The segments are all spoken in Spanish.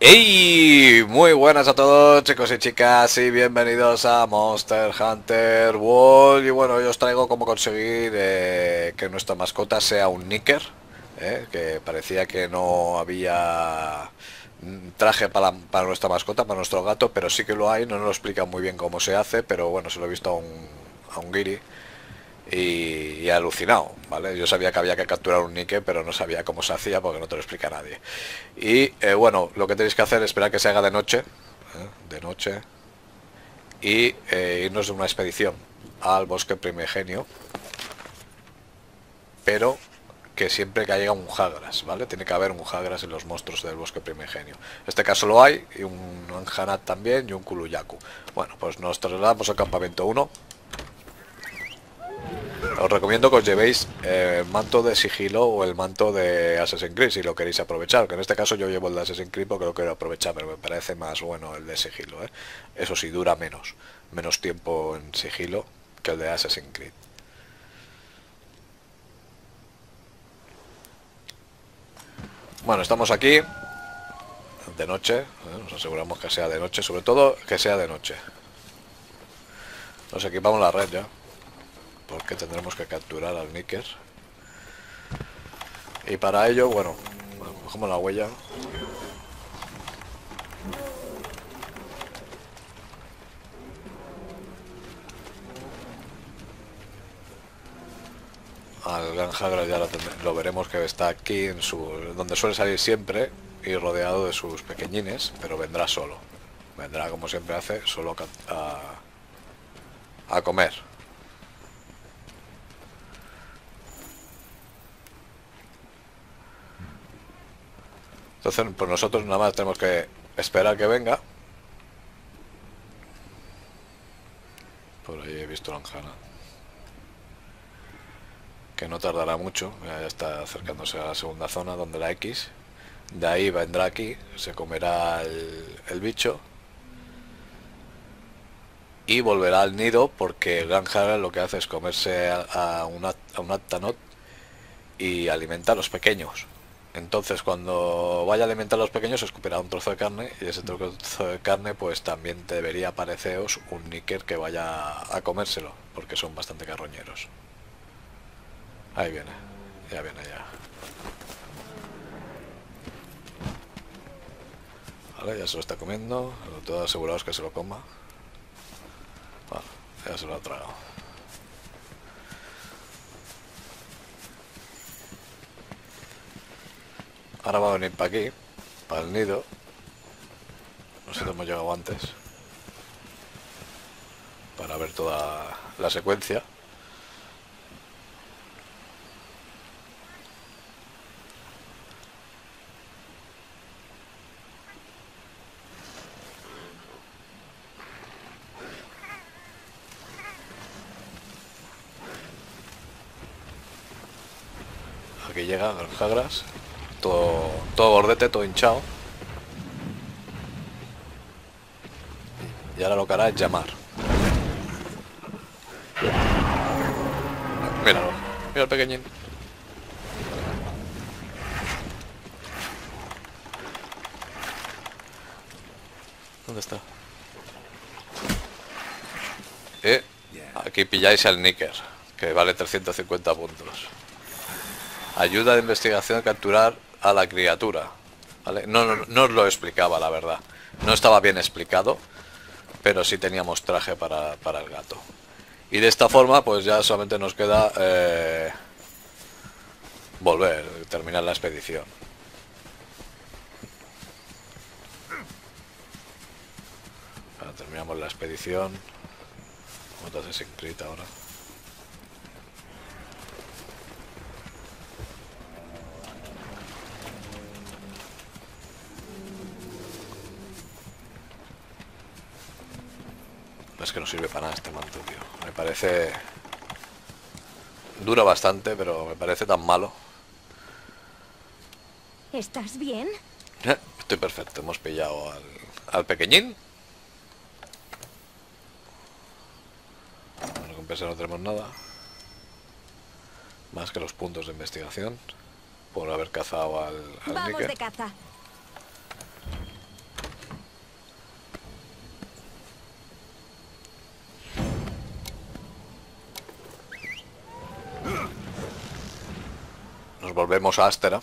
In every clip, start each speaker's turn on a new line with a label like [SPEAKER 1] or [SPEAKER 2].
[SPEAKER 1] ¡Hey! Muy buenas a todos chicos y chicas y bienvenidos a Monster Hunter World Y bueno, yo os traigo cómo conseguir eh, que nuestra mascota sea un Nicker eh, Que parecía que no había traje para, nuestra mascota, para nuestro gato Pero sí que lo hay, no nos lo explica muy bien cómo se hace Pero bueno, se lo he visto a un, a un guiri y, alucinado, ¿vale? Yo sabía que había que capturar un Nike, pero no sabía cómo se hacía porque no te lo explica nadie. Y eh, bueno, lo que tenéis que hacer es esperar que se haga de noche, ¿eh? de noche, y eh, irnos de una expedición al bosque primigenio, pero que siempre que haya un Jagras, ¿vale? Tiene que haber un Jagras en los monstruos del bosque primigenio. En este caso lo hay, y un Anjanat también, y un Kuluyaku. Bueno, pues nos trasladamos al campamento 1 os recomiendo que os llevéis el manto de sigilo o el manto de Assassin's Creed si lo queréis aprovechar, que en este caso yo llevo el de Assassin's Creed porque lo quiero aprovechar, pero me parece más bueno el de sigilo, ¿eh? eso sí dura menos, menos tiempo en sigilo que el de Assassin's Creed. Bueno, estamos aquí de noche, ¿eh? nos aseguramos que sea de noche, sobre todo que sea de noche. Nos equipamos la red ya porque tendremos que capturar al Nicker y para ello, bueno, cogemos la huella. Al gran ya lo, veremos que está aquí en su donde suele salir siempre y rodeado de sus pequeñines pero vendrá solo. Vendrá como siempre hace solo a, a comer Entonces, pues nosotros nada más tenemos que esperar que venga. Por ahí he visto la anjana. Que no tardará mucho, ya está acercándose a la segunda zona donde la X. De ahí vendrá aquí, se comerá el, bicho. Y volverá al nido porque el gran lo que hace es comerse a, un, a un Actanot y alimenta a los pequeños. Entonces cuando vaya a alimentar a los pequeños escupirá un trozo de carne y ese trozo de carne pues también debería apareceros un níquer que vaya a comérselo, porque son bastante carroñeros. Ahí viene, ya viene ya. Vale, ya se lo está comiendo, todo asegurados que se lo coma. Ya se lo ha tragado. Ahora va a venir para aquí, para el nido. No sé hemos llegado antes. Para ver toda la secuencia. Aquí llega Jagras todo, todo gordete, todo hinchado. Y ahora lo que hará es llamar. Míralo, mira el pequeñín. ¿Dónde está? Eh, aquí pilláis al Nicker, que vale 350 puntos. Ayuda de investigación a capturar a la criatura. No, no, no os lo explicaba, la verdad. No estaba bien explicado, pero sí teníamos traje para, el gato. Y de esta forma, pues ya solamente nos queda eh, volver, terminar la expedición. terminamos la expedición. ¿Cómo te haces ahora? Que no sirve para nada este manto, tío. Me parece... Dura bastante, pero me parece tan malo.
[SPEAKER 2] ¿Estás bien?
[SPEAKER 1] Eh, estoy perfecto. Hemos pillado al, al pequeñín. En recompensa no tenemos nada. Más que los puntos de investigación. Por haber cazado al, al
[SPEAKER 2] Vamos de caza.
[SPEAKER 1] Volvemos a Astera.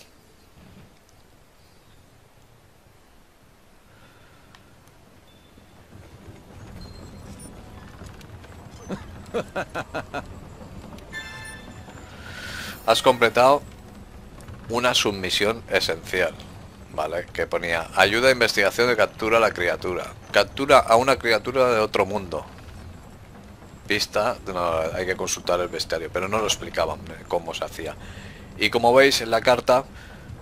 [SPEAKER 1] Has completado una submisión esencial, ¿vale? Que ponía ayuda a investigación de captura a la criatura. Captura a una criatura de otro mundo. Pista, hay que consultar el bestiario, pero no lo explicaban cómo se hacía. Y como veis en la carta,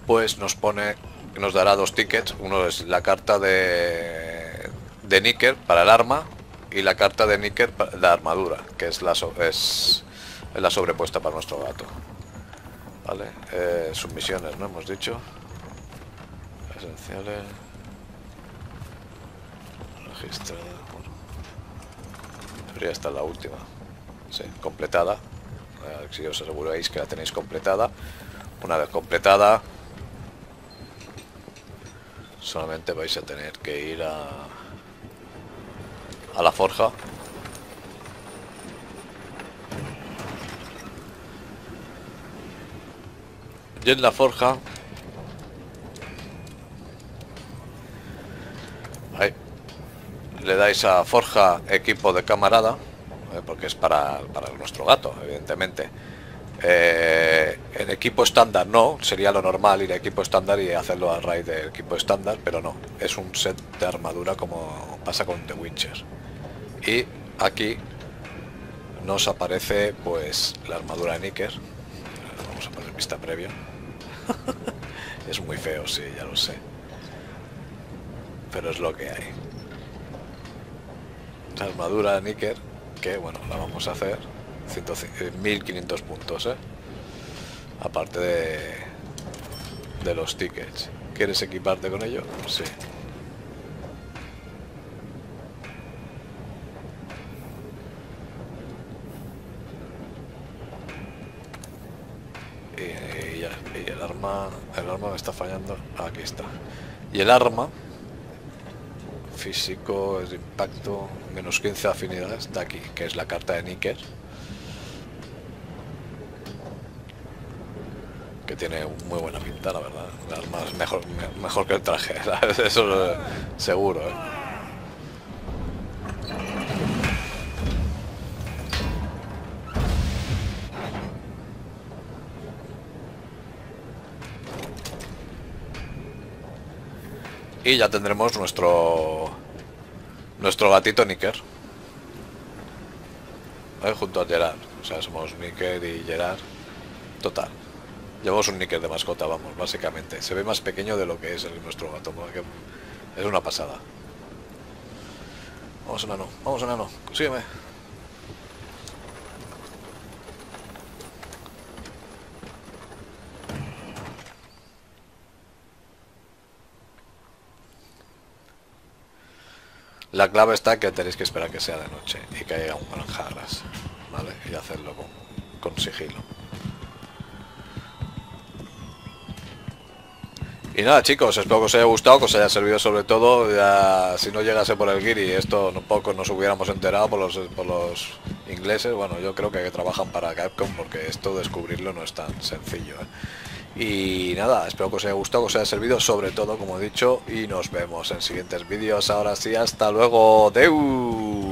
[SPEAKER 1] pues nos pone, nos dará dos tickets. Uno es la carta de, de Nicker para el arma y la carta de Nicker para la armadura, que es la, es, la sobrepuesta para nuestro gato. Vale, eh, submisiones, ¿no? Hemos dicho. Esenciales. Registrada. Bueno. Debería estar la última. Sí, completada. Eh, si os aseguráis que la tenéis completada. Una vez completada, solamente vais a tener que ir a, a la forja. Y en la forja... Le dais a forja equipo de camarada, porque es para, para nuestro gato, evidentemente. Eh, en equipo estándar no, sería lo normal ir a equipo estándar y hacerlo a raíz del equipo estándar, pero no, es un set de armadura como pasa con The Witcher. Y aquí nos aparece pues la armadura de Nicker. Vamos a poner vista previa. es muy feo, sí, ya lo sé. Pero es lo que hay. La armadura de Nicker, que bueno, la vamos a hacer. 100 eh, 1500 puntos, ¿eh? Aparte de, los tickets. ¿Quieres equiparte con ello? Sí. Y, y el arma el arma me está fallando aquí está y el arma físico es de impacto menos 15 afinidades está aquí que es la carta de Nicker que tiene muy buena pinta la verdad es mejor me- mejor que el traje ¿sabes? eso seguro ¿eh? Y ya tendremos nuestro nuestro gatito Nicker. Junto a Gerard. O sea, somos Nicker y Gerard. Total. Llevamos un Nicker de mascota, vamos, básicamente. Se ve más pequeño de lo que es el, nuestro gato. Es una pasada. Vamos, enano. Vamos, enano. Sígueme. La clave está que tenéis que esperar que sea de noche y que haya un granjaras, ¿vale? Y hacerlo con, con sigilo. Y nada chicos, espero que os haya gustado, que os haya servido sobre todo, ya, si no llegase por el Giri, esto no poco nos hubiéramos enterado por los, por los ingleses, bueno yo creo que trabajan para Capcom porque esto descubrirlo no es tan sencillo. ¿eh? Y nada, espero que os haya gustado, que os haya servido sobre todo como he dicho y nos vemos en siguientes vídeos, ahora sí, hasta luego, Deu.